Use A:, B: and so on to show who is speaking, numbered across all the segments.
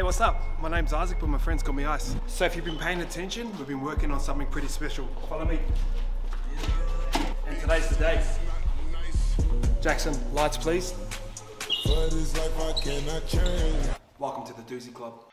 A: Hey, what's up? My name's Isaac, but my friends call me Ice. So if you've been paying attention, we've been working on something pretty special. Follow me. And today's the day. Jackson, lights please.
B: But it's life I cannot change.
A: Welcome to the Doozy Club.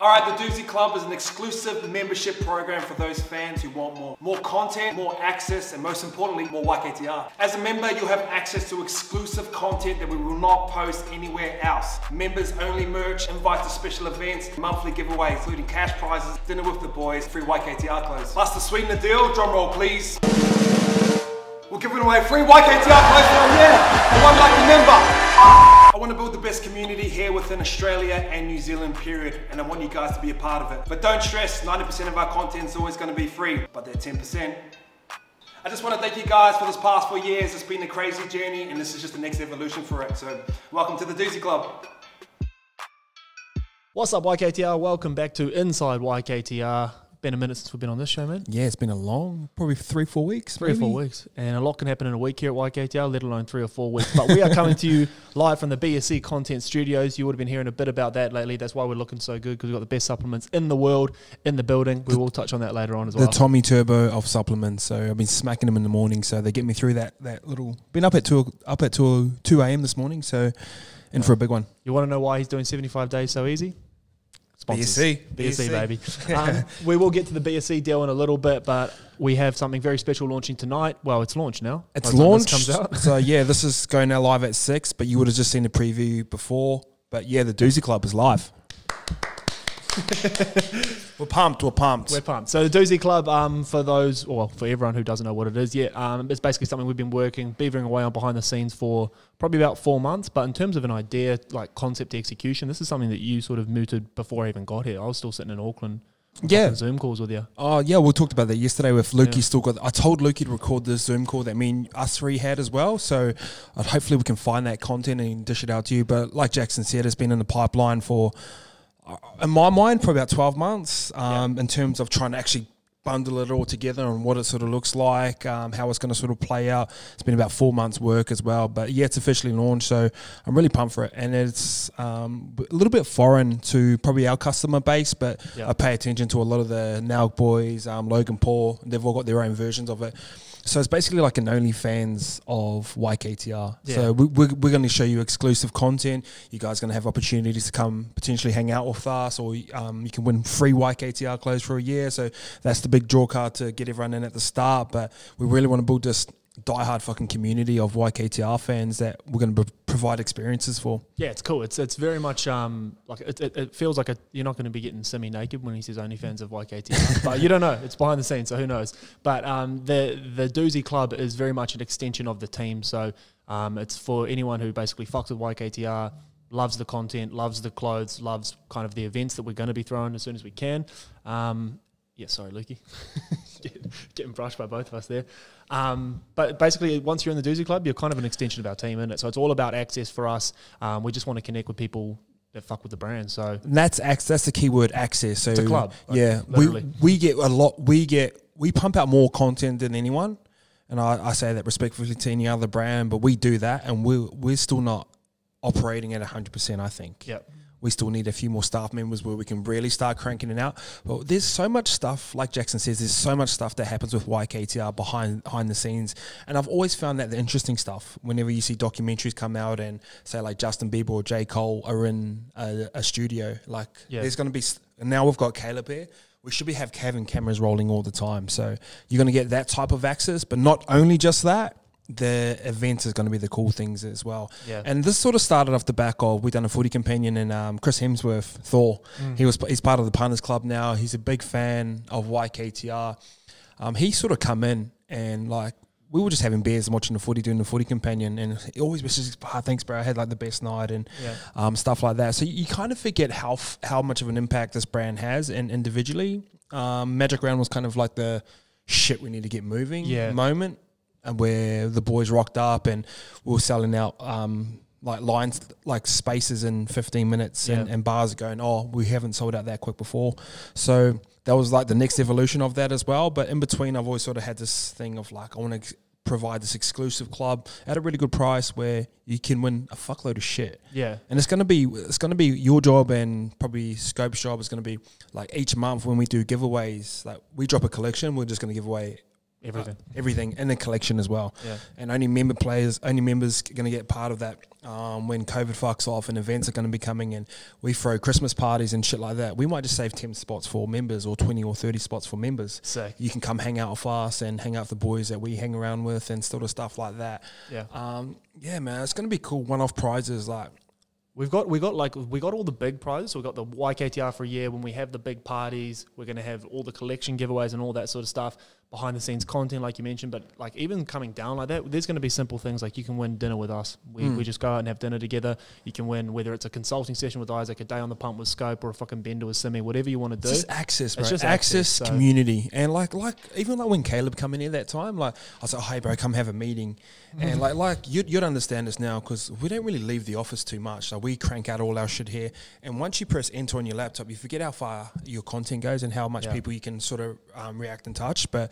A: Alright, the Doozy Club is an exclusive membership program for those fans who want more. More content, more access, and most importantly, more YKTR. As a member, you'll have access to exclusive content that we will not post anywhere else. Members only merch, invites to special events, monthly giveaways, including cash prizes, dinner with the boys, free YKTR clothes. Plus the deal, drum roll please. We're giving away free YKTR clothes for a year for one lucky member. I want to build the best community here within Australia and New Zealand, period, and I want you guys to be a part of it. But don't stress, 90% of our content is always going to be free, but that 10%. I just want to thank you guys for this past four years. It's been a crazy journey, and this is just the next evolution for it. So, welcome to the Doozy Club.
C: What's up, YKTR? Welcome back to Inside YKTR. Been a minute since we've been on this show, man.
D: Yeah, it's been a long, probably three, four weeks.
C: Three or four weeks. And a lot can happen in a week here at YKTR, let alone three or four weeks. But we are coming to you live from the BSC Content Studios. You would have been hearing a bit about that lately. That's why we're looking so good because we've got the best supplements in the world in the building. We will touch on that later on as
D: The
C: well.
D: The Tommy Turbo of supplements. So I've been smacking them in the morning. So they get me through that that little. Been up at two up at two two a.m. this morning. So in for a big one.
C: You want to know why he's doing 75 days so easy? Sponsors.
D: BSC.
C: BSC,
D: BSC.
C: baby. um, we will get to the BSC deal in a little bit, but we have something very special launching tonight. Well, it's launched now.
D: It's
C: by the time this
D: launched.
C: Comes out.
D: so yeah, this is going now live at six. But you would have just seen the preview before. But yeah, the Doozy Club is live. we're pumped. We're pumped.
C: We're pumped. So the Doozy Club, um, for those, or for everyone who doesn't know what it is yet, um, it's basically something we've been working, beavering away on behind the scenes for probably about four months. But in terms of an idea, like concept execution, this is something that you sort of mooted before I even got here. I was still sitting in Auckland,
D: Yeah.
C: Zoom calls with you.
D: Oh yeah, we talked about that yesterday with Lukey.
C: Yeah.
D: Still got. I told Lukey to record this Zoom call that me and us three had as well. So uh, hopefully we can find that content and dish it out to you. But like Jackson said, it's been in the pipeline for, in my mind, for about twelve months. Um, in terms of trying to actually bundle it all together and what it sort of looks like, um, how it's going to sort of play out. It's been about four months' work as well. But yeah, it's officially launched, so I'm really pumped for it. And it's um, a little bit foreign to probably our customer base, but
C: Yeah.
D: I pay attention to a lot of the Nelk boys, um, Logan Paul. They've all got their own versions of it. So it's basically like an OnlyFans of YKTR.
C: Yeah.
D: So we, we're, we're going to show you exclusive content. You guys are going to have opportunities to come potentially hang out with us, or um, you can win free YKTR clothes for a year. So that's the big draw card to get everyone in at the start. But we really want to build this diehard fucking community of YKTR fans that we're going to provide experiences for.
C: Yeah, it's cool. It's it's very much um like it, it, it feels like a, you're not going to be getting semi naked when he says only fans of YKTR, but you don't know. It's behind the scenes, so who knows? But um the the Doozy Club is very much an extension of the team. So um it's for anyone who basically fucks with YKTR, loves the content, loves the clothes, loves kind of the events that we're going to be throwing as soon as we can. Um, yeah, sorry, Lukey. Getting brushed by both of us there. Um, but basically, once you're in the Doozy Club, you're kind of an extension of our team, is it? So it's all about access for us. Um, we just want to connect with people that fuck with the brand. So
D: And that's that's the key word access. So
C: It's a club,
D: yeah, we we get a lot. We get we pump out more content than anyone, and I, I say that respectfully to any other brand, but we do that, and we we're still not operating at hundred percent. I think.
C: Yep.
D: We still need a few more staff members where we can really start cranking it out. But there's so much stuff, like Jackson says, there's so much stuff that happens with YKTR behind behind the scenes. And I've always found that the interesting stuff, whenever you see documentaries come out and say like Justin Bieber or J. Cole are in a, a studio, like
C: Yeah.
D: there's going to be, now we've got Caleb here. We should be have having cameras rolling all the time. So you're going to get that type of access, but not only just that, the event is going to be the cool things as well.
C: Yeah.
D: And this sort of started off the back of we done a footy companion and um, Chris Hemsworth, Thor. He was he's part of the punters club now. He's a big fan of YKTR. Um, he sort of come in and like we were just having beers and watching the footy, doing the footy companion, and he always wishes, oh, "Thanks, bro. I had like the best night," and
C: Yeah.
D: um, stuff like that. So you, you kind of forget how f- how much of an impact this brand has, and individually, um, Magic Round was kind of like the shit we need to get moving
C: Yeah.
D: moment, and where the boys rocked up and we were selling out. Um, like lines, like spaces in 15 minutes, and,
C: Yeah.
D: and bars going, oh, we haven't sold out that quick before. So that was like the next evolution of that as well. But in between, I've always sort of had this thing of like, I want to provide this exclusive club at a really good price where you can win a fuckload of shit.
C: Yeah.
D: And it's gonna be it's gonna be your job and probably Scope's job is gonna be like each month when we do giveaways, like we drop a collection, we're just gonna give away
C: Everything.
D: everything in the collection as well.
C: Yeah.
D: And only member players, only members going to get part of that um, when COVID fucks off and events are going to be coming and we throw Christmas parties and shit like that. We might just save 10 spots for members or 20 or 30 spots for members.
C: So
D: You can come hang out with us and hang out with the boys that we hang around with and sort of stuff like that.
C: Yeah.
D: Um, yeah, man, it's going to be cool. One off prizes like,
C: We've got we got like we got all the big prizes. So we got the YKTR for a year. When we have the big parties, we're going to have all the collection giveaways and all that sort of stuff. Behind the scenes content, like you mentioned, but like even coming down like that, there's going to be simple things like you can win dinner with us. We, we just go out and have dinner together. You can win whether it's a consulting session with Isaac, a day on the pump with Scope, or a fucking bender with Simi, whatever you want to do.
D: It's just access, bro.
C: It's just
D: access,
C: access, so-
D: community, and like, like even like when Caleb come in here that time, like I was like, "Hey, bro, come have a meeting," and like, like you'd, you'd understand this now because we don't really leave the office too much. So we crank out all our shit here, and once you press enter on your laptop, you forget how far your content goes and how much
C: Yeah.
D: people you can sort of um, react and touch. But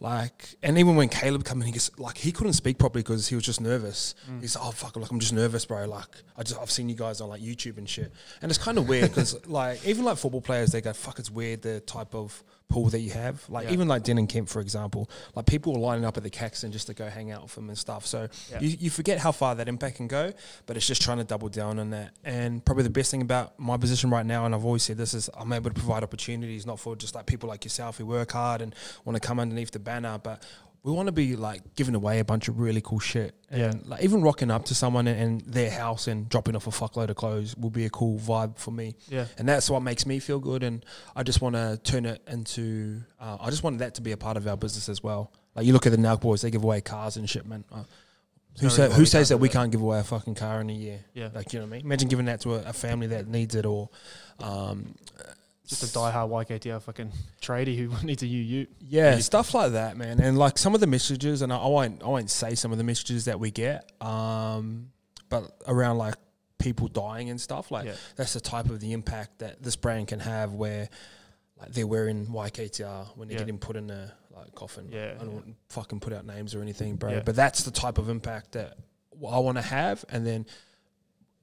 D: like, and even when Caleb came in, he gets like he couldn't speak properly because he was just nervous. Mm. He's like, "Oh fuck, like I'm just nervous, bro. Like I just I've seen you guys on like YouTube and shit, and it's kind of weird because like even like football players, they go, "Fuck, it's weird the type of pool that you have." Like
C: Yeah.
D: even like Den and Kemp, for example, like people were lining up at the Caxton just to go hang out with them and stuff. So
C: Yeah.
D: you, you forget how far that impact can go, but it's just trying to double down on that. And probably the best thing about my position right now, and I've always said this, is I'm able to provide opportunities, not for just like people like yourself who work hard and want to come underneath the banner, but we want to be like giving away a bunch of really cool shit. And
C: Yeah.
D: like even rocking up to someone in, in their house and dropping off a fuckload of clothes will be a cool vibe for me.
C: Yeah.
D: And that's what makes me feel good. And I just want to turn it into, uh, I just want that to be a part of our business as well. Like you look at the Nelk boys, they give away cars and shit, man. Uh, who, say, who says that we can't give away a fucking car in a year?
C: Yeah.
D: Like, you know what I mean? Imagine giving that to a, a family that needs it or, um,
C: Just a diehard YKTR fucking tradie who needs a UU.
D: yeah, stuff like that, man. And like some of the messages, and I, I won't, I won't say some of the messages that we get, um, but around like people dying and stuff, like
C: Yeah.
D: that's the type of the impact that this brand can have, where like they're wearing YKTR when they're
C: Yeah.
D: getting put in a like coffin.
C: Yeah,
D: I don't to fucking put out names or anything, bro.
C: Yeah.
D: But that's the type of impact that I want to have, and then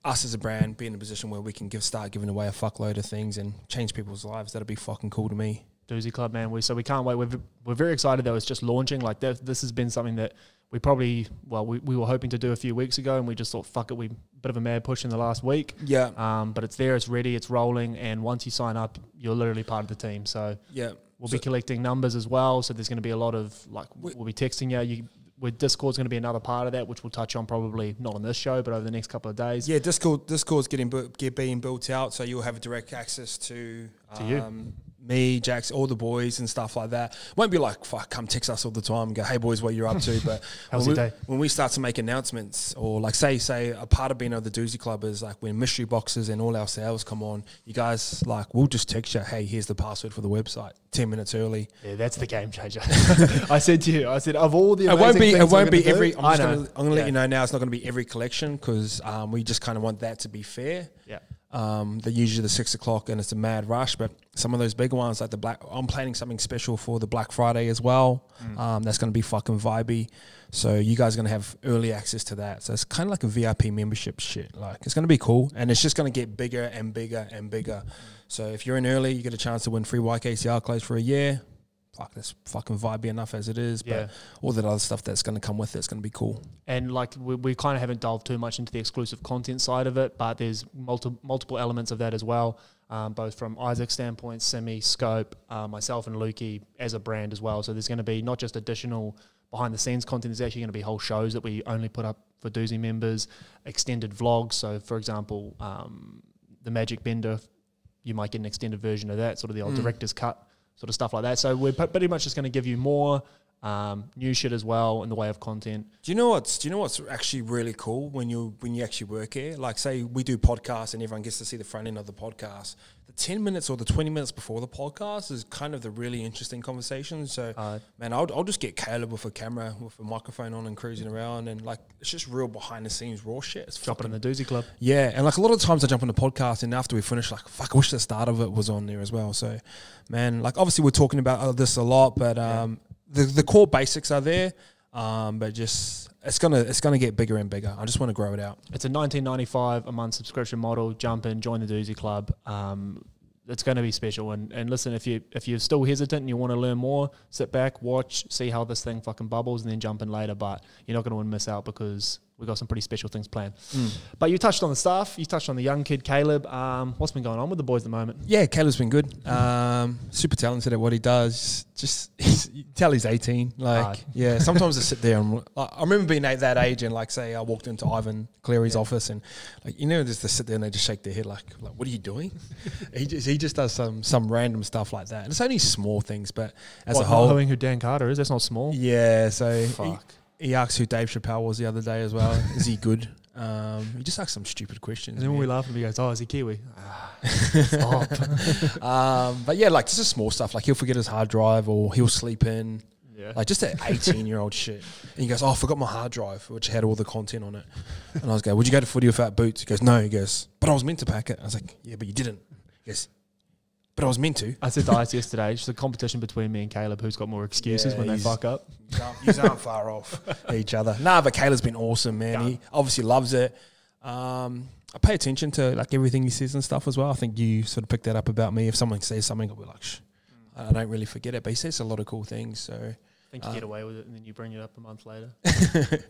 D: us as a brand be in a position where we can give start giving away a fuckload of things and change people's lives. That'd be fucking cool to me.
C: Doozy Club, man. We so we can't wait. We're we're very excited that it's just launching. Like that, this has been something that we probably well we, we were hoping to do a few weeks ago, and we just thought fuck it, we bit of a mad push in the last week.
D: Yeah.
C: Um, but it's there, it's ready, it's rolling, and once you sign up, you're literally part of the team. So
D: Yeah.
C: we'll
D: So-
C: be collecting numbers as well. So there's going to be a lot of like
D: We-
C: we'll be texting you. You with Discord's going to be another part of that, which we'll touch on probably not on this show, but over the next couple of days.
D: Yeah, Discord Discord's getting bu- get being built out, so you'll have direct access to,
C: To you.
D: Um, me, Jax, all the boys and stuff like that. Won't be like fuck, come text us all the time and go, hey boys, what you're up to. But when, we, when we start to make announcements, or like say say a part of being of the Doozy Club is like when mystery boxes and all our sales come on, you guys like we'll just text you, hey, here's the password for the website, ten minutes early.
C: Yeah, that's the game changer. I said to you, I said of all the
D: It won't be. It won't be
C: gonna do-
D: every. I'm,
C: I know.
D: gonna, I'm gonna let you know now. It's not going to be every collection because um, we just kind of want that to be fair.
C: Yeah.
D: Um, they're usually the six o'clock and it's a mad rush, but some of those big ones like the black. I'm planning something special for the Black Friday as well.
C: Mm.
D: Um, that's going to be fucking vibey. So you guys are going to have early access to that. So it's kind of like a VIP membership shit. Like it's going to be cool, and it's just going to get bigger and bigger and bigger. So if you're in early, you get a chance to win free YKTR clothes for a year. Fuck, that's fucking vibey enough as it is.
C: Yeah.
D: But all that other stuff that's going to come with it's going to be cool.
C: and like we, we kind of haven't delved too much into the exclusive content side of it, but there's multiple multiple elements of that as well, um, both from Isaac's standpoint, Simi, Scope, uh, myself, and Lukey as a brand as well. So there's going to be not just additional behind the scenes content. There's actually going to be whole shows that we only put up for Doozy members, extended vlogs. So for example, um, the Magic Bender, you might get an extended version of that, sort of the old director's cut, sort of stuff like that. So we're pretty much just going to give you more. Um, new shit as well in the way of content.
D: Do you know what's Do you know what's actually really cool when you when you actually work here? Like, say we do podcasts and everyone gets to see the front end of the podcast. The ten minutes or the twenty minutes before the podcast is kind of the really interesting conversation. So,
C: Uh,
D: man, I'll, I'll just get Caleb with a camera with a microphone on and cruising around and like it's just real behind the scenes raw shit. It's
C: Drop it
D: fucking
C: in the Doozy Club.
D: Yeah, and like a lot of times I jump on the podcast and after we finish, like fuck, I wish the start of it was on there as well. So, man, like obviously we're talking about uh, this a lot, but um, the the core basics are there. Um, but just it's gonna it's gonna get bigger and bigger. I just want to grow it out.
C: It's a 1995 a month subscription model. Jump in, join the Doozy Club. Um, it's going to be special. And, and listen, if you if you're still hesitant and you want to learn more, sit back, watch, see how this thing fucking bubbles, and then jump in later. But you're not going to miss out because we got some pretty special things planned. But you touched on the staff. You touched on the young kid Caleb. Um, what's been going on with the boys at the moment?
D: Yeah, Caleb's been good. Um, super talented at what he does. Just he's, you tell he's 18. Like,
C: Hard.
D: yeah, sometimes I sit there and like, I remember being at that age and like, say, I walked into Ivan Cleary's office and like, you know, just to sit there and they just shake their head like, like, what are you doing? he just he just does some some random stuff like that. And it's only small things, but as
C: What,
D: a whole,
C: knowing who Dan Carter is, that's not small.
D: yeah. So
C: Fuck.
D: he asked who Dave Chappelle was the other day as well. is he good? Um, he just asked some stupid questions.
C: And then when we
D: man.
C: laugh, he goes, "Oh, is he Kiwi?" Ah, Stop.
D: um, but yeah, like just small stuff. Like he'll forget his hard drive or he'll sleep in.
C: yeah.
D: Like just that 18 year old shit. And he goes, Oh, I forgot my hard drive, which had all the content on it. And I was going, Would you go to footy without boots? He goes, No. He goes, But I was meant to pack it. I was like, Yeah, but you didn't. He goes, But I was meant to.
C: I said to Ice yesterday, it's just a competition between me and Caleb who's got more excuses
D: Yeah,
C: when they fuck up.
D: You aren't far off each other. Nah, but Caleb's been awesome, man. He obviously loves it. Um, I pay attention to like everything he says and stuff as well. I think you sort of picked that up about me. If someone says something, I'll be like, Shh. I don't really forget it, but he says a lot of cool things. So
C: I think you
D: Uh,
C: get away with it and then you bring it up a month later.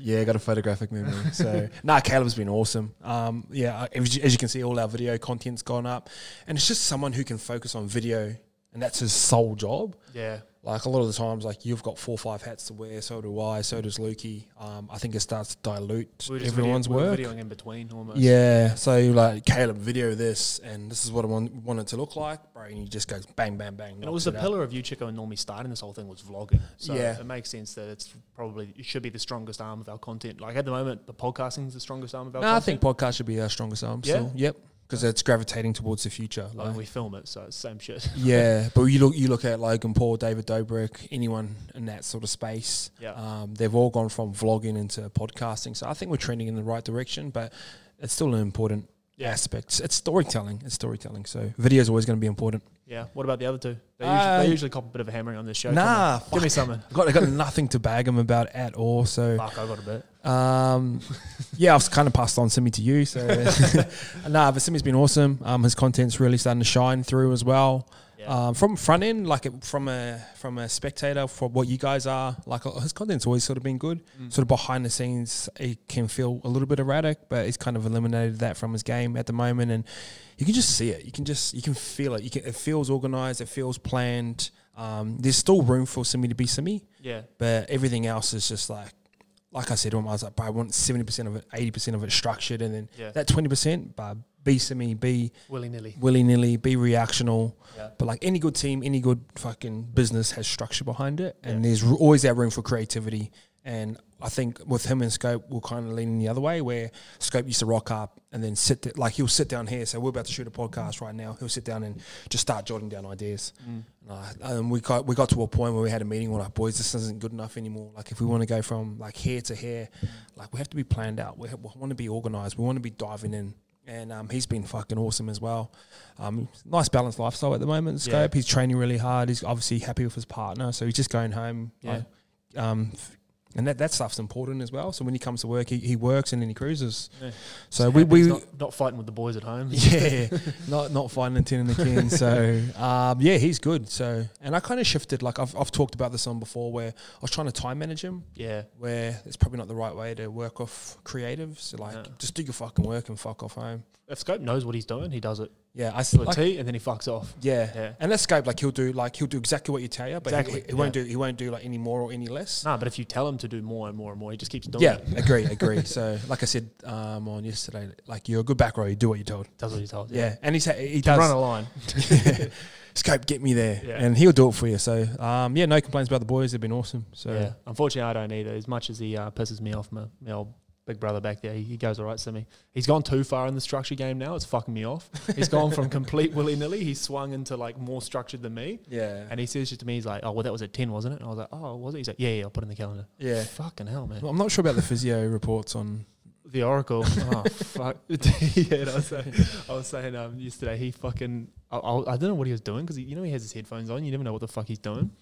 D: Yeah, got a photographic memory. So, nah, Caleb's been awesome. Um, yeah, as you, as you can see, all our video content's gone up, and it's just someone who can focus on video, and that's his sole job.
C: Yeah.
D: Like a lot of the times, like you've got four or five hats to wear. So do I. So does Lukey. Um, I think it starts to dilute
C: We were just
D: everyone's
C: video,
D: work.
C: videoing in between almost.
D: Yeah, so like Caleb, video this, and this is what I want, want it to look like, bro. And he just goes bang, bang, bang.
C: And it was the pillar of you, Chico, and normally starting this whole thing was vlogging. So
D: Yeah.
C: it makes sense that it's probably, it should be the strongest arm of our content. Like at the moment, the podcasting is the strongest arm of our
D: No, I think podcast should be our strongest arm.
C: Yeah?
D: Still. Yep, because it's gravitating towards the future.
C: Like
D: Like,
C: we film it, so it's same shit.
D: Yeah, but you look you look at Logan Paul, David Dobrik, anyone in that sort of space.
C: Yeah.
D: um, they've all gone from vlogging into podcasting. So I think we're trending in the right direction, but it's still an important
C: Yeah.
D: aspect. It's storytelling. It's storytelling. So video is always going to be important.
C: Yeah. What about the other two? They usually,
D: Uh,
C: they usually cop a bit of a hammering on this show.
D: Nah,
C: give me something.
D: I got I got nothing to bag him about at all. So
C: Fuck, I got a bit.
D: Um, yeah, I've kind of passed on Simi to you. So, nah, but Simi's been awesome. Um, his content's really starting to shine through as well.
C: Yeah.
D: Um, from front end, like it, from a from a spectator, for what you guys are, like uh, his content's always sort of been good.
C: Mm.
D: Sort of behind the scenes, it can feel a little bit erratic, but he's kind of eliminated that from his game at the moment, and you can just see it. You can just you can feel it. You can, it feels organized. It feels planned. Um, there's still room for Simi to be Simi,
C: Yeah.
D: but everything else is just like, like I said to him, I was like, but I want seventy percent of it, eighty percent of it structured, and then
C: Yeah.
D: that twenty percent, but be Simi, be
C: Willy nilly.
D: willy nilly, be reactional.
C: Yeah.
D: But like any good team, any good fucking business has structure behind it, and
C: Yeah.
D: there's r- always that room for creativity. And I think with him and Scope, we'll kind of lean the other way, where Scope used to rock up and then sit like he'll sit down here. So we're about to shoot a podcast right now. He'll sit down and just start jotting down ideas.
C: Mm.
D: Uh, and we got we got to a point where we had a meeting. We're like, boys, this isn't good enough anymore. Like, if we want to go from like here to here, like we have to be planned out. We, we want to be organized. We want to be diving in. And um, he's been fucking awesome as well. Um, nice balanced lifestyle at the moment. Scope.
C: Yeah.
D: He's training really hard. He's obviously happy with his partner, so he's just going home.
C: Yeah.
D: like, um, and that, that stuff's important as well. So when he comes to work, he, he works and then he cruises.
C: Yeah.
D: So we, we
C: not, not fighting with the boys at home.
D: yeah, not not finding the tin in the can. So um, yeah, he's good. So and I kind of shifted. Like I've I've talked about this on before, where I was trying to time manage him,
C: Yeah.
D: where it's probably not the right way to work off creatives. So like,
C: No.
D: just do your fucking work and fuck off home.
C: If Scope knows what he's doing, he does it
D: Yeah, I
C: to a
D: like,
C: T, and then he fucks off.
D: yeah.
C: Yeah.
D: And that's scope. Like he'll do like he'll do exactly what you tell you, but he-
C: Exactly,
D: he, won't
C: yeah.
D: do he won't do like any more or any less.
C: Nah, but if you tell him to do more and more and more, he just keeps doing it.
D: Yeah,
C: it.
D: agree, agree. So, like I said um, on yesterday, like you're a good back row. You do what you're told.
C: Does what he's told.
D: Yeah, and he's he
C: He
D: does
C: run a line.
D: Scope, get me there,
C: Yeah.
D: and he'll do it for you. So, um, yeah, no complaints about the boys. They've been awesome. So,
C: Yeah. Unfortunately, I don't either. As much as he uh, pisses me off, my, my old big brother back there, he, he goes all right to me. He's gone too far in the structure game now. It's fucking me off. He's gone from complete willy nilly. He's swung into like more structured than me.
D: yeah,
C: And he says to me, he's like, "Oh, well, that was at ten, wasn't it?" And I was like, "Oh, was it?" He's like, "Yeah, yeah, I'll put it in the calendar."
D: yeah.
C: Fucking hell, man.
D: I'm not sure about the physio reports on.
C: The Oracle. oh fuck. yeah, I was saying, I was saying um, yesterday. He fucking. I, I, I don't know what he was doing because you know he has his headphones on. You never know what the fuck he's doing.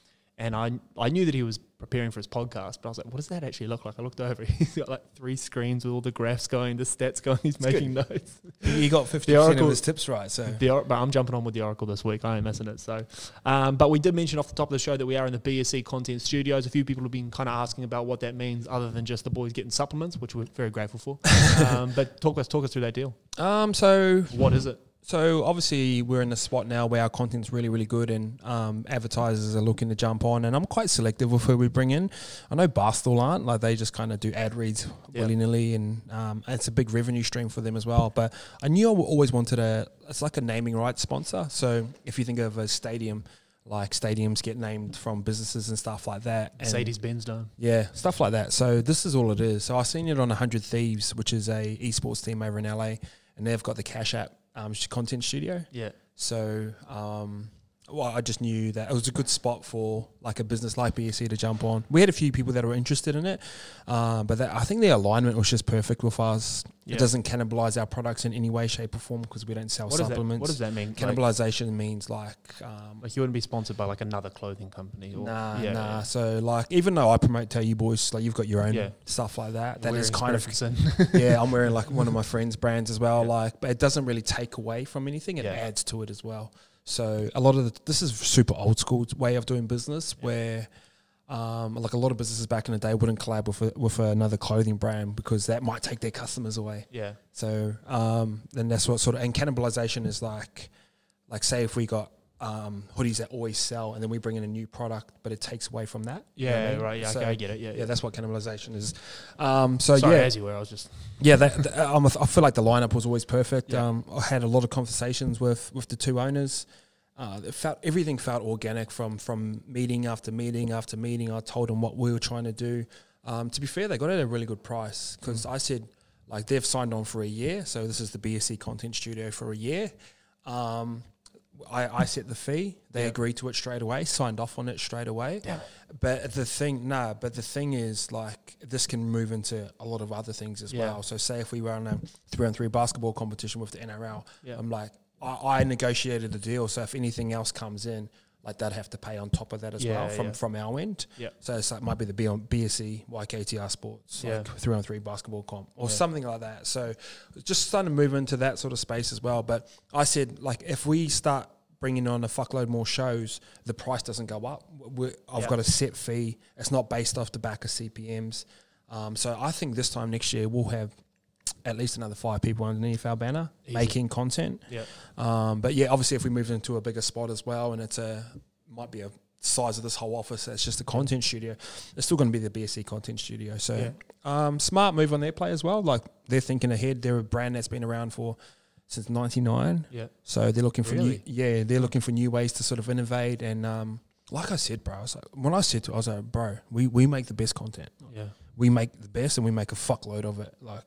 C: And I I knew that he was preparing for his podcast, but I was like, what does that actually look like? I looked over, he's got like three screens with all the graphs going, the stats going, he's making notes.
D: He got fifty
C: The
D: percent
C: Oracle-
D: of his tips right. So
C: The, or- but I'm jumping on with the Oracle this week. I ain't missing it. So, um, but we did mention off the top of the show that we are in the BSC Content Studios. A few people have been kind of asking about what that means, other than just the boys getting supplements, which we're very grateful for. um, but talk us talk us through that deal.
D: um, so
C: What is it?
D: So obviously we're in a spot now where our content's really, really good, and um, advertisers are looking to jump on. And I'm quite selective with who we bring in. I know Barstool aren't like they just kind of do ad reads
C: Yeah.
D: willy nilly, and um, it's a big revenue stream for them as well. But I knew I always wanted a. It's like a naming rights sponsor. So if you think of a stadium, like stadiums get named from businesses and stuff like that. and-
C: Mercedes Benz Dome.
D: yeah, stuff like that. So this is all it is. So I seen it on 100 Thieves, which is a esports team over in LA, and they've got the Cash App um, content studio.
C: Yeah.
D: So um, well, I just knew that it was a good spot for like a business like BSC to jump on. We had a few people that were interested in it, uh, but that, I think the alignment was just perfect with us.
C: Yeah.
D: It doesn't cannibalize our products in any way, shape, or form because we don't sell
C: What does, that,
D: supplements.
C: what does that mean? Like,
D: Cannibalization means like um,
C: like you wouldn't be sponsored by like another clothing company? Or,
D: Nah,
C: yeah,
D: nah.
C: yeah.
D: So like, even though I promote Tell You Boys, like you've got your own stuff like that. That
C: Wearing
D: is kind of yeah. I'm wearing like one of my friends' brands as well. Like, but it doesn't really take away from anything. It adds to it as well. So a lot of the, this is super old school way of doing business
C: Yeah.
D: where. Um, like a lot of businesses back in the day wouldn't collab with a, with another clothing brand because that might take their customers away.
C: yeah.
D: So um, then that's what sort of and cannibalization is like, like say if we got um, hoodies that always sell and then we bring in a new product, but it takes away from that. you know I
C: Yeah,
D: mean?
C: right. Yeah,
D: So,
C: okay, I get it. Yeah,
D: yeah, that's what cannibalization is. Um, so
C: Sorry,
D: yeah,
C: as you were, I was just
D: yeah, that, that, um, I feel like the lineup was always perfect.
C: Yeah.
D: Um, I had a lot of conversations with with the two owners. Uh, it felt everything felt organic from from meeting after meeting after meeting. I told them what we were trying to do. Um, to be fair, they got it at a really good price because I said like they've signed on for a year, so this is the BSC Content Studio for a year. Um, I, I set the fee. They
C: Yeah.
D: agreed to it straight away, signed off on it straight away.
C: It.
D: But the thing, nah, but the thing is, like, this can move into a lot of other things as
C: Yeah.
D: well. So, say if we were on a three on three basketball competition with the NRL,
C: Yeah.
D: I'm like, I, I negotiated the deal. So, if anything else comes in, like, they'd have to pay on top of that as
C: Yeah,
D: well from,
C: yeah.
D: from our end.
C: Yeah.
D: So, it like, might be the B on BSC, YKTR Sports,
C: Yeah.
D: like three on three basketball comp or
C: Yeah.
D: something like that. So, just starting to move into that sort of space as well. But I said, like, if we start bringing on a fuckload more shows, the price doesn't go up. we I've got a set fee. It's not based off the back of CPMs. Um, so I think this time next year we'll have at least another five people underneath our banner
C: Easy.
D: making content.
C: yeah.
D: Um, but yeah, obviously if we move into a bigger spot as well, and it's a might be a size of this whole office that's just a content studio, it's still going to be the BSC content studio. So
C: Yeah.
D: um, smart move on their play as well. Like they're thinking ahead. They're a brand that's been around for since '99.
C: Yeah.
D: So they're looking for new, yeah, they're looking for new ways to sort of innovate. And um, like I said, bro, I was like, when I said to, I was like, bro, we we make the best content.
C: Yeah.
D: We make the best, and we make a fuckload of it. Like,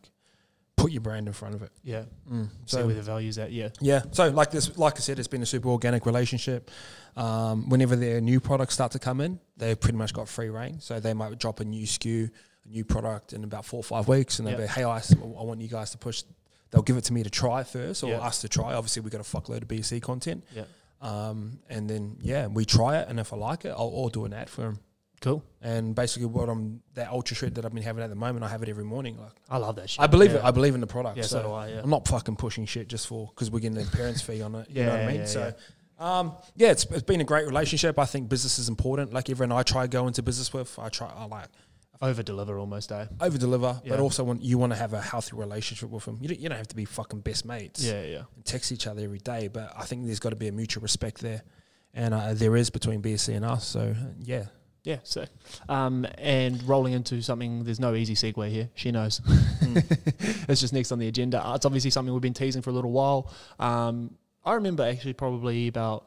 D: put your brand in front of it.
C: Yeah.
D: Mm.
C: See
D: So
C: where the value's at. Yeah.
D: yeah, so like this, like I said, it's been a super organic relationship. Um, whenever their new products start to come in, they've pretty much got free reign. So they might drop a new SKU, a new product in about four or five weeks, and they'll
C: Yeah.
D: be, "Hey, I, I want you guys to push." They'll give it to me to try first, or
C: Yeah.
D: us to try. Obviously, we got a fuckload of BC content,
C: Yeah.
D: um, and then yeah, we try it, and if I like it, I'll, I'll do an ad for them.
C: Cool.
D: And basically, what I'm that ultra shred that I've been having at the moment, I have it every morning. Like
C: I love that shit.
D: I believe
C: yeah.
D: it. I believe in the product.
C: Yeah, so do I, yeah.
D: I'm not fucking pushing shit just for because we're getting the parents' fee on it. You know what I mean?
C: yeah,
D: so, um, yeah, it's, it's been a great relationship. I think business is important. Like everyone I try go into business with, I try I like
C: Over deliver almost, eh?
D: over deliver,
C: Yeah.
D: but also want you want to have a healthy relationship with them. You don't, you don't have to be fucking best mates.
C: Yeah, yeah.
D: and text each other every day, but I think there's got to be a mutual respect there, and uh, there is between BSC and us. So yeah,
C: Yeah, so um, and rolling into something, there's no easy segue here. She knows. it's just next on the agenda. Uh, It's obviously something we've been teasing for a little while. Um, I remember actually probably about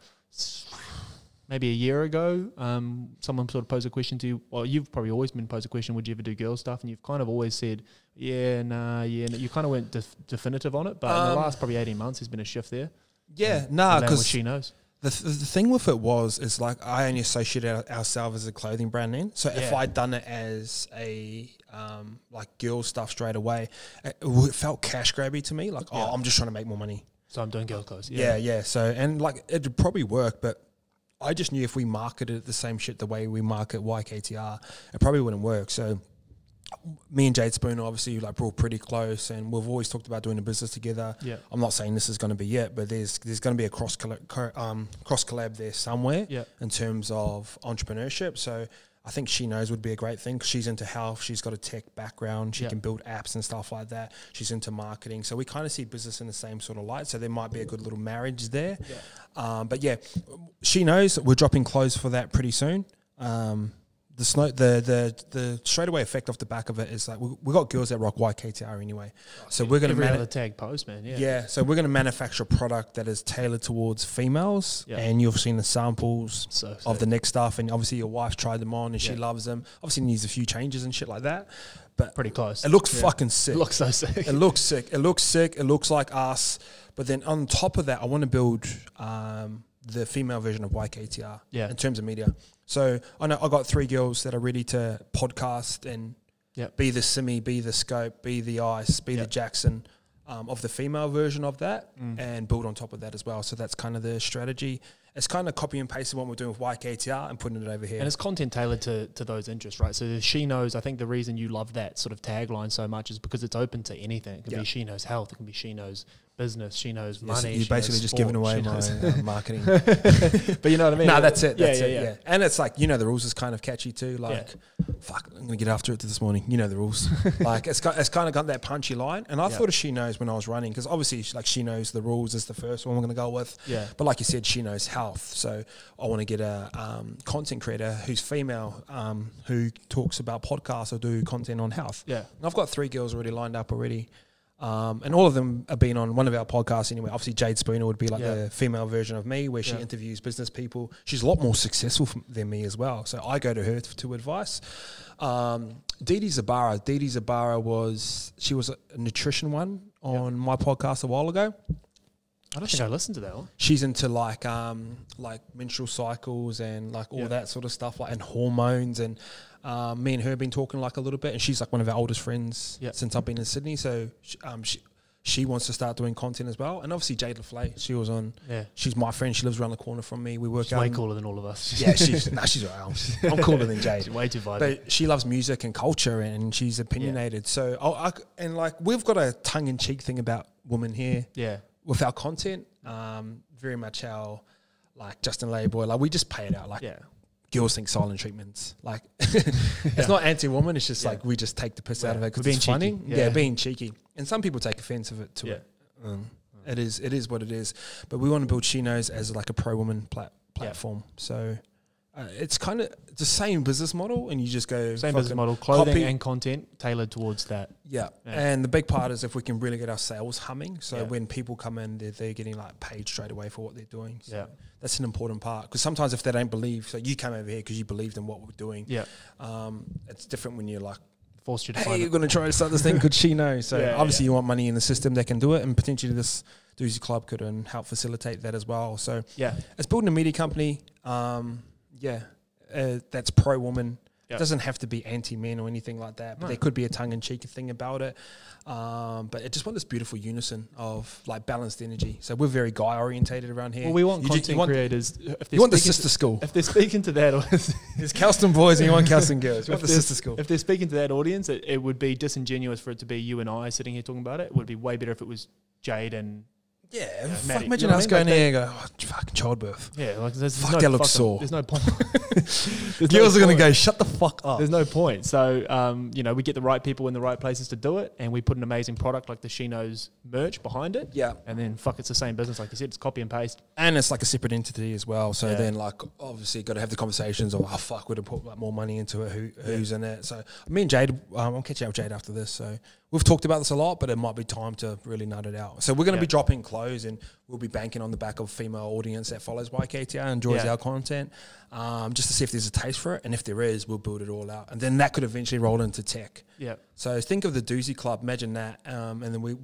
C: maybe a year ago, um, someone sort of posed a question to you. Well, you've probably always been posed a question: Would you ever do girl stuff? And you've kind of always said, "Yeah, nah, yeah." No. You kind of went def- definitive on it, but in the
D: Um,
C: last probably eighteen months, there's been a shift there.
D: yeah, nah,
C: And was
D: because
C: she knows.
D: The, th- the thing with it was is like I only associated our, ourselves as a clothing brand then. So if I'd done it as a um, like girl stuff straight away, it, it felt cash grabby to me. Like
C: Yeah.
D: oh, I'm just trying to make more money.
C: So I'm doing girl clothes.
D: Yeah, yeah. So and like it'd probably work, but I just knew if we marketed the same shit the way we market YKTR, it probably wouldn't work. So me and Jade Spoon obviously like we're all pretty close, and we've always talked about doing a business together.
C: Yeah.
D: I'm not saying this is going to be it, but there's there's going to be a cross colla- co- um, cross collab there somewhere
C: Yeah.
D: in terms of entrepreneurship. So I think she knows would be a great thing she's into health. She's got a tech background. She can build apps and stuff like that. She's into marketing. So we kind of see business in the same sort of light. So there might be a good little marriage there. Um, but yeah, she knows we're dropping clothes for that pretty soon. Um, the snow, the the the straightaway effect off the back of it is like we, we got girls that rock YKTR anyway. So we're gonna
C: Every other tag post, man. Yeah.
D: yeah. so we're going to manufacture a product that is tailored towards females,
C: Yeah.
D: and you've seen the samples
C: So
D: of the next stuff, and obviously your wife tried them on and she loves them. Obviously needs a few changes and shit like that, but
C: Pretty close.
D: it looks
C: Yeah.
D: fucking sick.
C: It looks so sick.
D: It looks sick. It looks sick. It looks like us. But then on top of that, I want to build um, the female version of YKTR
C: Yeah.
D: in terms of media. So I know I got three girls that are ready to podcast and
C: Yep.
D: be the Simi, be the Scope, be the Ice, be the Jackson um, of the female version of that
C: Mm.
D: and build on top of that as well. So that's kind of the strategy. It's kind of copy and pasting what we're doing with YKTR and putting it over here.
C: And it's content tailored to, to those interests, right? So she knows. I think the reason you love that sort of tagline so much is because it's open to anything. It can
D: Yeah.
C: be she knows health. It can be she knows business. She knows money.
D: you're basically just
C: sport,
D: giving away my uh, marketing.
C: but you know what I mean?
D: No, that's it. That's
C: yeah,
D: it.
C: yeah.
D: Yeah. And it's like you know the rules is kind of catchy too. Like, fuck, I'm gonna get after it this morning. You know the rules. like it's got, it's kind of got that punchy line. And I thought of she knows when I was running because obviously she- like she knows the rules is the first one we're gonna go with.
C: Yeah.
D: But like you said, she knows health. So I want to get a um, content creator who's female um, who talks about podcasts or do content on health.
C: Yeah.
D: And I've got three girls already lined up already. Um, and all of them have been on one of our podcasts anyway. Obviously, Jade Spooner would be like
C: Yeah.
D: the female version of me, where she
C: Yeah.
D: interviews business people. She's a lot more successful than me as well. So I go to her to advice. Um, Dee Dee Zabara. Dee Dee Zabara was she was a nutrition one on my podcast a while ago.
C: I don't think I listened to that one.
D: She's into like um like menstrual cycles and like all
C: Yeah.
D: that sort of stuff, like and hormones and. Um, me and her have been talking like a little bit, and she's like one of our oldest friends
C: Yeah.
D: since I've been in Sydney. So she, um, she she wants to start doing content as well, and obviously Jade LaFlay, she was on.
C: Yeah.
D: She's my friend. She lives around the corner from me. We work
C: She's
D: out.
C: way cooler than all of us.
D: Yeah, she's nah, she's right. I'm, I'm cooler than Jade.
C: She's way too vibey.
D: But she loves music and culture, and she's opinionated. So, I, I, and like we've got a tongue in cheek thing about women here
C: yeah.
D: With our content. Um, very much our like Justin Layboy, like we just pay it out. Like
C: Yeah.
D: girls think silent treatments. Like it's not anti-woman. It's just
C: Yeah.
D: like we just take the piss out of
C: Yeah.
D: it because it's
C: being
D: funny. Yeah.
C: Yeah.
D: being cheeky, and some people take offense of it to
C: Yeah.
D: it. Um, it is it is what it is. But we want to build She Knows as like a pro woman plat- platform. So. Uh, it's kind of the same business model, and you just go
C: Same business model, clothing
D: copy-
C: and content tailored towards that.
D: yeah.
C: Yeah.
D: and the big part is if we can really get our sales humming. So
C: Yeah.
D: when people come in, they're, they're getting like paid straight away for what they're doing. So
C: Yeah.
D: that's an important part because sometimes if they don't believe, so you came over here because you believed in what we're doing.
C: Yeah.
D: Um, it's different when you're like,
C: Forced you to
D: hey, you're going to try to start this thing. Could she know? So
C: Yeah,
D: obviously you want money in the system that can do it, and potentially this Doozy Club could um, help facilitate that as well. So
C: Yeah.
D: it's building a media company. Um, yeah, uh, that's pro woman.
C: Yeah.
D: It doesn't have to be anti men or anything like that, but
C: No.
D: there could be a tongue in cheek thing about it. Um, but I just want this beautiful unison of like balanced energy. So we're very guy orientated around here.
C: Well, we want
D: You
C: content
D: you want,
C: creators. If they're
D: you want the
C: speaking
D: sister
C: to,
D: school.
C: If they're speaking to that, audience-
D: There's Kelston boys and you want Kelston girls. You want
C: if
D: the sister school.
C: If they're speaking to that audience, it, it would be disingenuous for it to be you and I sitting here talking about it. It would be way better if it was Jade and
D: Yeah,
C: Maddie,
D: fuck,
C: you
D: imagine
C: know what
D: us
C: I mean?
D: going
C: Like
D: there and go, oh, fucking childbirth.
C: yeah, like there's,
D: Fuck,
C: there's
D: that looks sore.
C: There's no point. There's no
D: Girls are going to go, shut the fuck up.
C: There's no point. So, um, you know, we get the right people in the right places to do it, and we put an amazing product like the She Knows merch behind it.
D: Yeah.
C: And then, fuck, it's the same business. Like you said, it's copy and paste.
D: and it's like a separate entity as well. So
C: Yeah.
D: then, like, obviously, got to have the conversations of, oh fuck, we'd have put like more money into it. Who, who's in it? So me and Jade, um, I'm catching up with Jade after this. So we've talked about this a lot, but it might be time to really nut it out. So we're going to
C: Yeah.
D: be dropping clothes, and we'll be banking on the back of female audience that follows YKTR and enjoys
C: Yeah.
D: our content, um, just to see if there's a taste for it, and if there is, we'll build it all out, and then that could eventually roll into tech.
C: Yeah.
D: So think of the Doozy Club. Imagine that, um, and then we.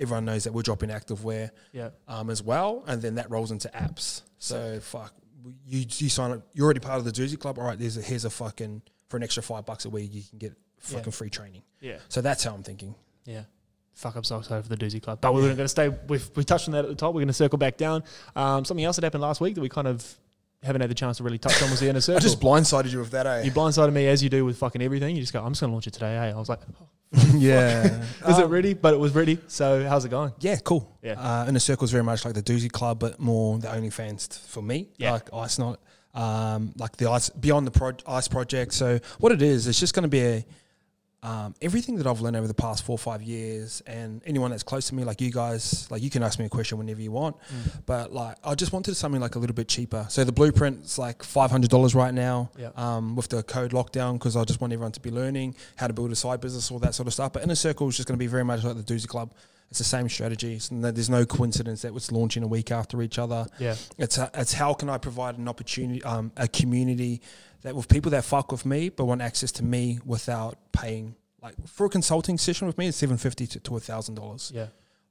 D: Everyone knows that we're dropping activewear
C: Yeah.
D: um, as well, and then that rolls into apps. So fuck, you you sign up. You're already part of the Doozy Club. All right, there's a, here's a fucking for an extra five bucks a week, you can get fucking
C: Yeah.
D: free training.
C: Yeah.
D: So that's how I'm thinking.
C: Yeah. Fuck, I'm so excited for the Doozy Club. But we we're going to stay, we've, we touched on that at the top. We're going to circle back down. Um, something else that happened last week that we kind of haven't had the chance to really touch on was the inner circle.
D: I just blindsided you with that, eh?
C: you blindsided me as you do with fucking everything. You just go, I'm just gonna launch it today. Hey, I was like,
D: yeah.
C: is it
D: Um,
C: ready? But it was ready. So how's it going?
D: Yeah, cool.
C: Yeah.
D: Uh, Inner Circle is very much like the Doozy Club, but more the OnlyFans t- for me.
C: Yeah.
D: Like Ice Not, um, like the Ice Beyond the pro- Ice Project. So what it is, it's just going to be a um, everything that I've learned over the past four or five years, and anyone that's close to me, like you guys, like you can ask me a question whenever you want.
C: Mm.
D: But like, I just wanted something like a little bit cheaper. So the blueprint's like five hundred dollars right now,
C: Yeah.
D: um, with the code lockdown, because I just want everyone to be learning how to build a side business, all that sort of stuff. But Inner Circle is just going to be very much like the Doozy Club. It's the same strategy. There's no coincidence that it's launching a week after each other.
C: Yeah.
D: It's a, it's how can I provide an opportunity, um, a community that with people that fuck with me but want access to me without paying. Like for a consulting session with me, it's seven fifty to to a thousand dollars
C: Yeah.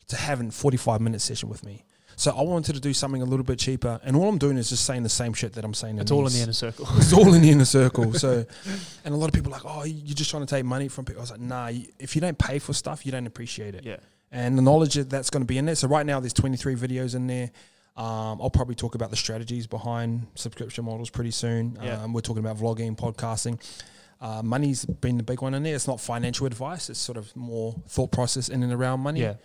D: to having forty five minute session with me. So I wanted to do something a little bit cheaper, and all I'm doing is just saying the same shit that I'm saying.
C: It's all in the inner circle.
D: It's all in the inner circle. So, and a lot of people are like, oh, you're just trying to take money from people. I was like, nah. If you don't pay for stuff, you don't appreciate it
C: yeah.
D: and the knowledge that that's going to be in there. So right now, there's 23 videos in there. Um, I'll probably talk about the strategies behind subscription models pretty soon.
C: Yeah.
D: Um, we're talking about vlogging, podcasting. Uh, money's been the big one in there. It's not financial advice. It's sort of more thought process in and around money.
C: Yeah.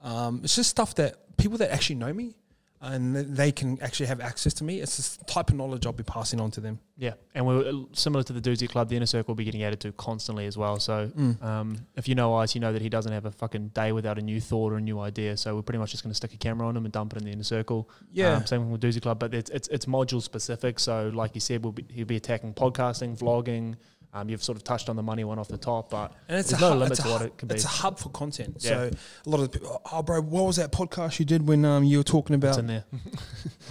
D: Um, it's just stuff that people that actually know me and they can actually have access to me. It's this type of knowledge I'll be passing on to them.
C: Yeah, and we're uh, similar to the Doozy Club. The inner circle will be getting added to constantly as well. So,
D: Mm.
C: um, if you know Ice, you know that he doesn't have a fucking day without a new thought or a new idea. So we're pretty much just going to stick a camera on him and dump it in the inner circle.
D: Yeah.
C: Um, same with Doozy Club, but it's it's, it's module specific. So, like you said, we'll be, he'll be attacking podcasting, vlogging. Um, you've sort of touched on the money one off the top, but
D: And it's
C: there's
D: a
C: no
D: hub,
C: limit to what it can be.
D: It's a hub for content.
C: Yeah.
D: So a lot of the people, oh, bro, what was that podcast you did when um, you were talking about
C: It's in there.
D: I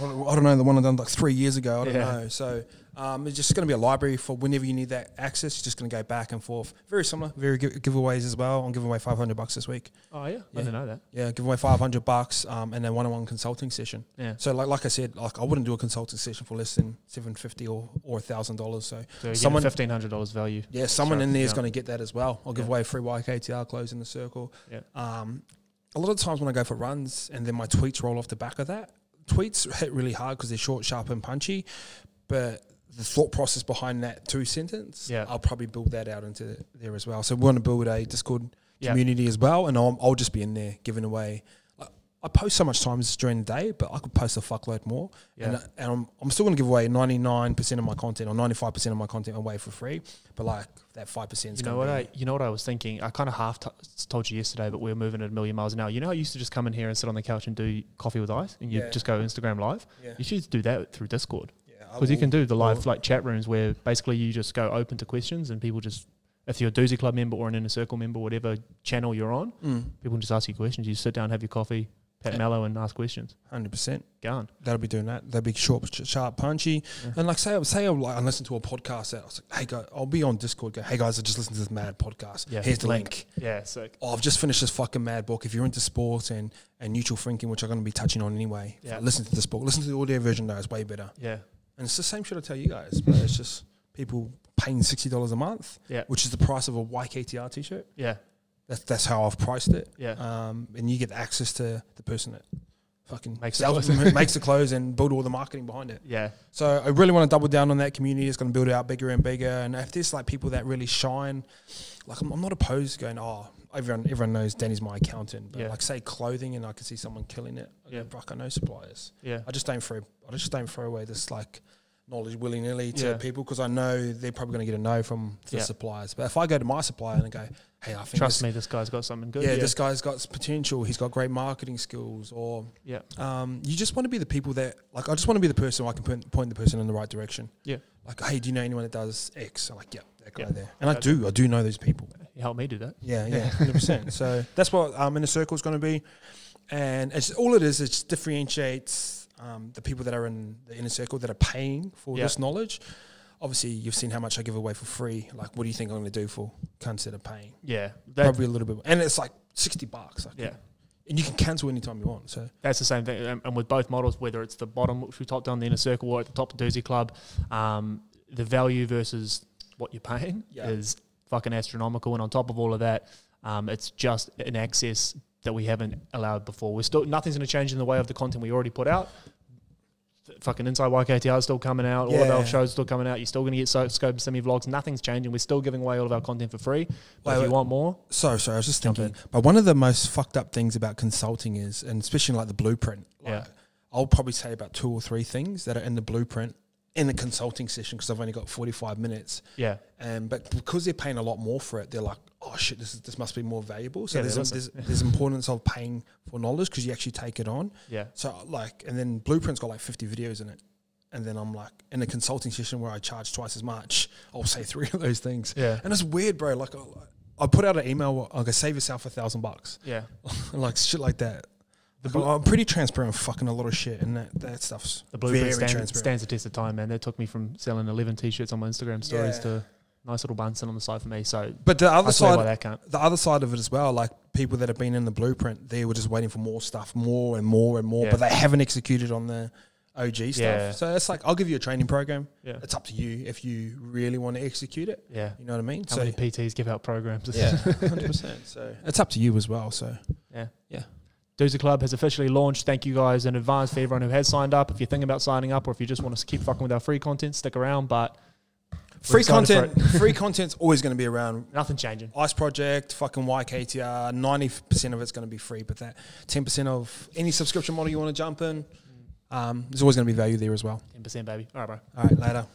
D: don't I don't know, the one I done like three years ago. I don't
C: Yeah.
D: know. So um, it's just going to be a library for whenever you need that access. You're just going to go back and forth. Very similar. Very gi- giveaways as well. I'm giving away 500 bucks this week.
C: Oh yeah, I didn't know that.
D: Yeah, give away 500 bucks um, and then one-on-one consulting session.
C: Yeah,
D: So like like I said, like I wouldn't do a consulting session for less than 750 or or thousand dollars. So
C: so
D: Someone-
C: fifteen hundred dollars value.
D: yeah, someone in there is going to get that as well. I'll give
C: Yeah.
D: away free YKTR clothes in the circle.
C: Yeah.
D: Um, a lot of times when I go for runs and then my tweets roll off the back of that, tweets hit really hard because they're short, sharp, and punchy. But the thought process behind that two sentence,
C: Yeah.
D: I'll probably build that out into there as well. So we want to build a Discord
C: Yeah.
D: community as well, and I'll, I'll just be in there giving away. I- I post so much times during the day, but I could post a fuckload more. And,
C: Yeah.
D: and I'm, I'm still going to give away 99% of my content or 95% of my content away for free. But like that 5% is
C: You know
D: going
C: what
D: to be.
C: I? You know what I was thinking. I kind of half told you yesterday, but we were moving at a million miles an hour. You know, I used to just come in here and sit on the couch and do coffee with ice, and you
D: Yeah.
C: just go Instagram live.
D: Yeah.
C: You should do that through Discord
D: Yeah,
C: because you can do the live like chat rooms where basically you just go open to questions and people just. If you're a Doozy Club member or an Inner Circle member, whatever channel you're on,
D: Mm,
C: people just ask you questions. You sit down, have your coffee, pat
D: Yeah.
C: mellow, and ask questions.
D: 100%.
C: Go on.
D: That'll be doing that. They'll be short, sharp, punchy.
C: Yeah.
D: And like say, say I like I listen to a podcast that I was like, hey guys, I'll be on Discord. Go, hey guys, I just listened to this mad podcast.
C: Yeah,
D: Here's the link.
C: link. Yeah, sick.
D: Oh, I've just finished this fucking mad book. If you're into sports and, and neutral thinking, which I'm going to be touching on anyway,
C: Yeah.
D: listen to this book. Listen to the audio version though; it's way better.
C: Yeah,
D: And it's the same shit I tell you guys, but it's just people paying sixty dollars a month,
C: yeah,
D: which is the price of a YKTR t-shirt.
C: yeah,
D: That's that's how I've priced it.
C: yeah.
D: Um, and you get access to the person that fucking
C: Makes the
D: sells,
C: clothes.
D: makes the clothes and build all the marketing behind it.
C: yeah,
D: So I really want to double down on that community. It's going to build it out bigger and bigger. And if there's like people that really shine, like I'm, I'm not opposed to going, oh, everyone everyone knows Danny's my accountant. But
C: Yeah.
D: like say clothing and I can see someone killing it. I
C: Yeah.
D: Bruck, I know suppliers.
C: yeah,
D: I just don't throw I just don't throw away this like knowledge willy nilly to
C: Yeah.
D: people because I know they're probably going to get a no from the
C: Yeah.
D: suppliers. But if I go to my supplier and I go, hey, I think
C: Trust
D: this,
C: me, this guy's got something good.
D: yeah, this guy's got potential. He's got great marketing skills, or
C: yeah,
D: um, you just want to be the people that like. I just want to be the person I can point, point the person in the right direction.
C: yeah.
D: Like, hey, do you know anyone that does X? I'm like, yeah, that guy
C: Yeah.
D: there, and I
C: Yeah.
D: do. I do know those people.
C: You helped me do that.
D: Yeah, yeah, hundred percent. So that's what um, inner circle is going to be, and it's all it is. It differentiates um, the people that are in the inner circle that are paying for
C: Yeah.
D: this knowledge. Obviously, you've seen how much I give away for free. Like, what do you think I'm going to do for consider paying?
C: Yeah,
D: Probably a little bit, more. and it's like sixty bucks. Like,
C: yeah.
D: and you can cancel anytime you want. So
C: That's the same thing. And, with both models, whether it's the bottom, which we topped down the inner circle, or at the top, the Doozy Club, um, the value versus what you're paying
D: Yeah.
C: is fucking astronomical. And on top of all of that, um, it's just an access that we haven't allowed before. We're still nothing's going to change in the way of the content we already put out. Fucking Inside YKTR is still coming out. All of our shows are still coming out. You're still going to get so- scope Simi vlogs. Nothing's changing. We're still giving away all of our content for free. But
D: Wait,
C: if you
D: wait.
C: want more,
D: So sorry, I was just thinking. But one of the most fucked up things about consulting is, and especially like the blueprint. Like,
C: Yeah.
D: I'll probably say about two or three things that are in the blueprint in the consulting session because I've only got forty five minutes.
C: yeah,
D: And but because they're paying a lot more for it, they're like, oh shit, this is, this must be more valuable. So
C: Yeah,
D: there's, there's there's importance of paying for knowledge because you actually take it on.
C: yeah,
D: So like, and then Blueprint's got like 50 videos in it. And then I'm like, in a consulting session where I charge twice as much, I'll say three of those things.
C: Yeah.
D: And it's weird, bro. Like, I, I put out an email, I'll save yourself a thousand bucks.
C: yeah.
D: like shit like that. I'm pretty transparent, fucking a lot of shit, and that, that stuff's
C: The
D: very
C: blueprint
D: transparent.
C: stands the test of time, man. That took me from selling 11 t shirts on my Instagram stories
D: Yeah.
C: to nice little Bunsen on the side for me. So
D: But the
C: I
D: other
C: swear by
D: side,
C: that can't.
D: the other side of it as well, like people that have been in the blueprint, they were just waiting for more stuff, more and more and more,
C: Yeah.
D: but they haven't executed on the OG stuff.
C: Yeah.
D: So it's like I'll give you a training program.
C: Yeah.
D: It's up to you if you really want to execute it.
C: Yeah.
D: You know what I mean?
C: How
D: so
C: many PTs give out programs?
D: yeah, hundred percent. So it's up to you as well. So
C: yeah.
D: yeah.
C: Doozy Club has officially launched. Thank you guys in advance for everyone who has signed up. If you're thinking about signing up or if you just want to keep fucking with our free content, stick around. But
D: Free content, free content's always going to be around.
C: nothing changing.
D: Ice Project, fucking YKTR, ninety percent of it's going to be free, but that ten percent of any subscription model you want to jump in, um, there's always going to be value there as well.
C: 10%, baby. All right, bro.
D: All right, later.